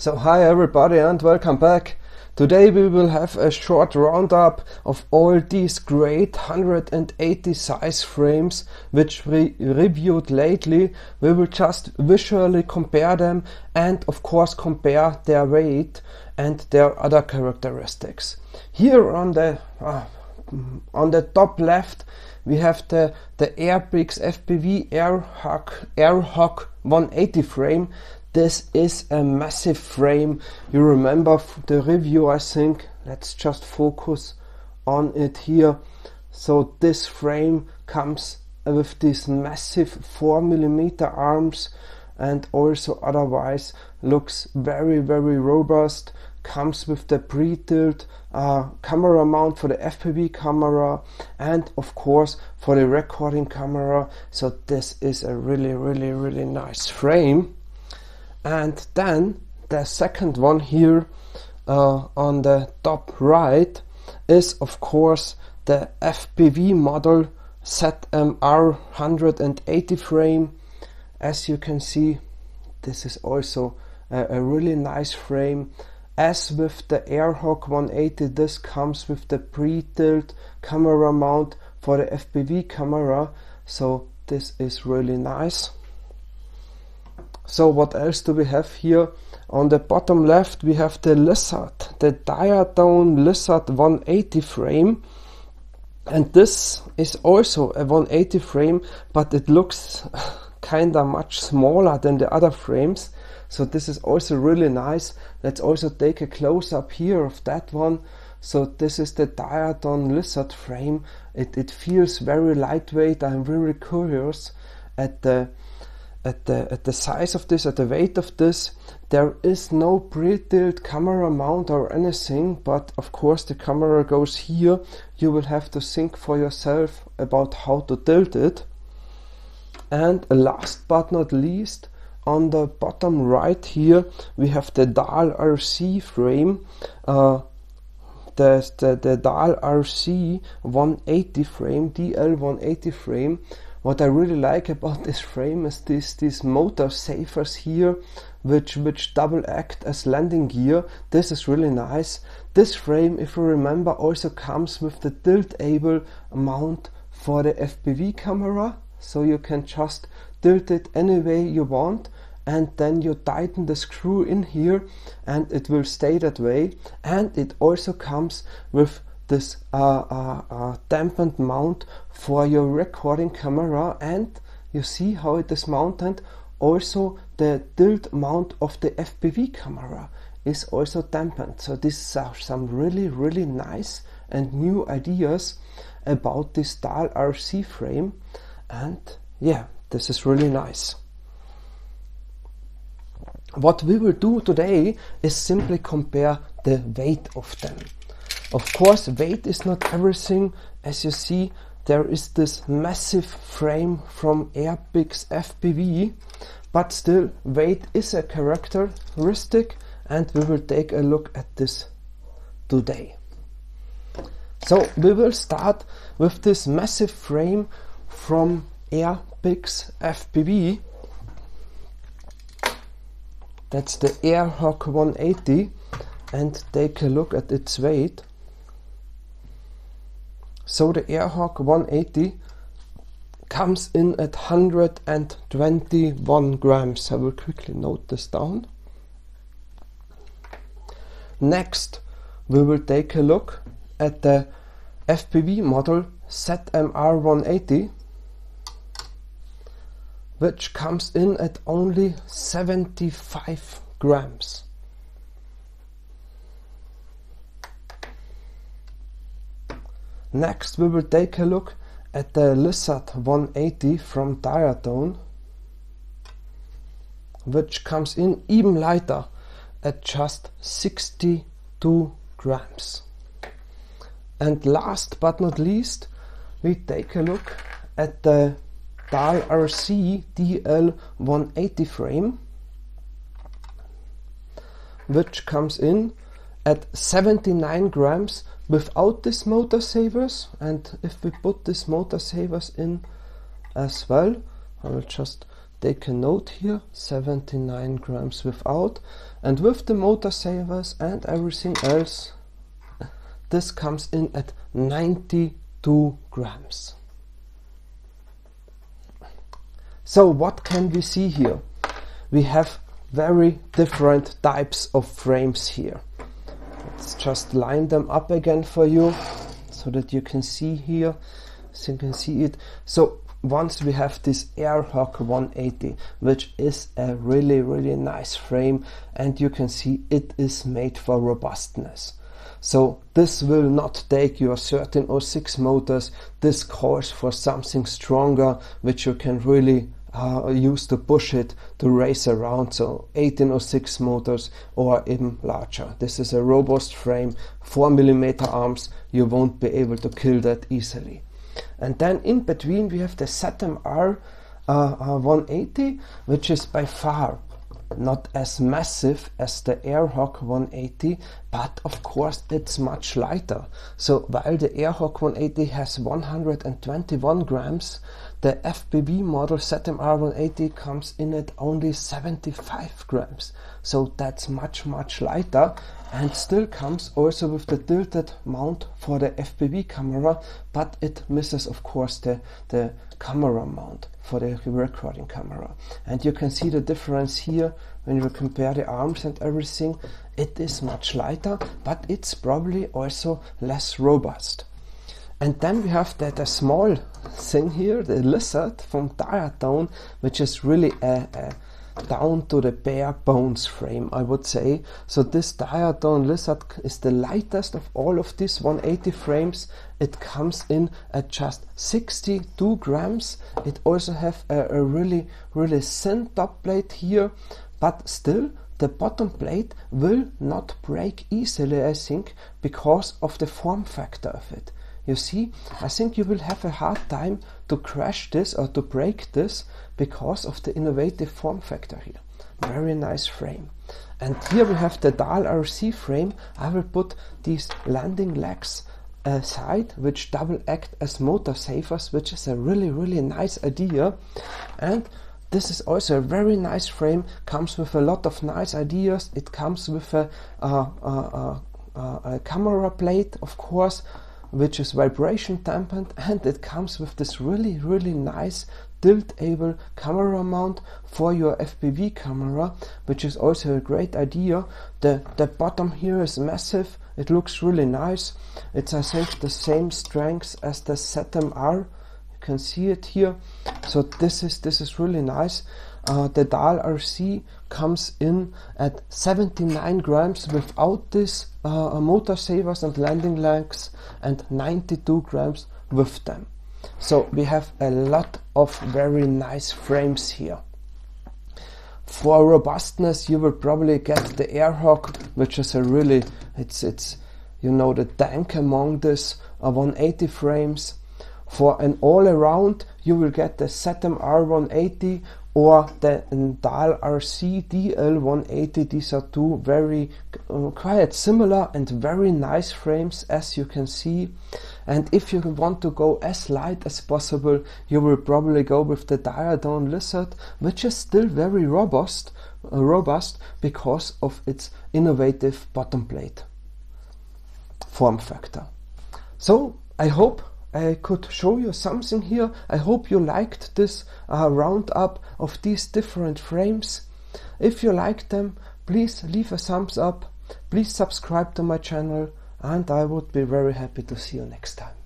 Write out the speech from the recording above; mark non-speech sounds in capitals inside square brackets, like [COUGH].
So hi everybody and welcome back. Today we will have a short roundup of all these great 180 size frames which we reviewed lately. We will just visually compare them and of course compare their weight and their other characteristics. Here on the uh, on the top left we have the, the Airpix FPV Air Hog, AirHawk 180 frame this is a massive frame. You remember the review, I think. Let's just focus on it here. So this frame comes with these massive 4 millimeter arms and also otherwise looks very very robust comes with the pre-tilt uh, camera mount for the FPV camera and of course for the recording camera so this is a really really really nice frame and then the second one here uh, on the top right is of course the FPV model ZMR 180 frame. As you can see this is also a, a really nice frame. As with the Air Hog 180 this comes with the pre-tilt camera mount for the FPV camera. So this is really nice so what else do we have here? On the bottom left we have the Lizard, the Diatone Lizard 180 frame. And this is also a 180 frame, but it looks [LAUGHS] kinda much smaller than the other frames. So this is also really nice. Let's also take a close up here of that one. So this is the Diatone Lizard frame. It, it feels very lightweight. I'm really curious at the at the at the size of this at the weight of this there is no pre-tilt camera mount or anything but of course the camera goes here. You will have to think for yourself about how to tilt it. And last but not least on the bottom right here we have the DALRC frame. Uh, the, the, the DALRC 180 frame DL 180 frame what I really like about this frame is this these motor savers here which which double act as landing gear. This is really nice. This frame if you remember also comes with the tilt able mount for the FPV camera. So you can just tilt it any way you want and then you tighten the screw in here and it will stay that way. And it also comes with this uh, uh, uh, dampened mount for your recording camera and you see how it is mounted. Also the tilt mount of the FPV camera is also dampened. So these are some really really nice and new ideas about this DALRC frame. And yeah this is really nice. What we will do today is simply compare the weight of them of course, weight is not everything. As you see, there is this massive frame from Airpix FPV, but still weight is a characteristic and we will take a look at this today. So we will start with this massive frame from Airpix FPV. That's the Air Hog 180 and take a look at its weight. So the Air Hog 180 comes in at 121 grams. I will quickly note this down. Next, we will take a look at the FPV model ZMR 180 which comes in at only 75 grams. Next we will take a look at the Lizard 180 from Diatone which comes in even lighter at just 62 grams. And last but not least we take a look at the DALRC DL 180 frame which comes in at 79 grams without this motor savers and if we put this motor savers in as well I will just take a note here 79 grams without and with the motor savers and everything else this comes in at 92 grams. So what can we see here? We have very different types of frames here let's just line them up again for you so that you can see here so you can see it. So once we have this Air Hog 180 which is a really really nice frame and you can see it is made for robustness. So this will not take your 1306 motors. This calls for something stronger which you can really uh, use to push it to race around so 1806 motors or even larger. This is a robust frame 4 millimeter arms. You won't be able to kill that easily. And then in between we have the ZMR uh, uh, 180 which is by far not as massive as the Air Hog 180 but of course it's much lighter. So while the Air Hog 180 has 121 grams the FPV model ZMR180 comes in at only 75 grams. So that's much much lighter and still comes also with the tilted mount for the FPV camera but it misses of course the, the camera mount for the recording camera. And you can see the difference here when you compare the arms and everything. It is much lighter but it's probably also less robust and then we have that a small thing here the lizard from Diatone which is really a, a down to the bare bones frame I would say. So this Diatone Lizard is the lightest of all of these 180 frames. It comes in at just 62 grams. It also have a, a really really thin top plate here but still the bottom plate will not break easily I think because of the form factor of it you see I think you will have a hard time to crash this or to break this because of the innovative form factor here. Very nice frame. And here we have the DALRC frame. I will put these landing legs aside which double act as motor savers which is a really really nice idea. And this is also a very nice frame. Comes with a lot of nice ideas. It comes with a, uh, uh, uh, a camera plate of course which is vibration dampened and it comes with this really really nice tilt-able camera mount for your FPV camera which is also a great idea. The the bottom here is massive. It looks really nice. It's I think the same strength as the ZMR. You can see it here. So this is this is really nice uh, the DALRC comes in at 79 grams without this uh, motor savers and landing legs and 92 grams with them. So we have a lot of very nice frames here. For robustness you will probably get the Air Hog which is a really it's it's you know the tank among this uh, 180 frames. For an all-around you will get the ZMR180 or the DALRC DL180 these are two very uh, quite similar and very nice frames as you can see. And if you want to go as light as possible you will probably go with the Diatone Lizard which is still very robust uh, robust because of its innovative bottom plate form factor. So I hope I could show you something here. I hope you liked this uh, roundup of these different frames. If you liked them, please leave a thumbs up. Please subscribe to my channel and I would be very happy to see you next time.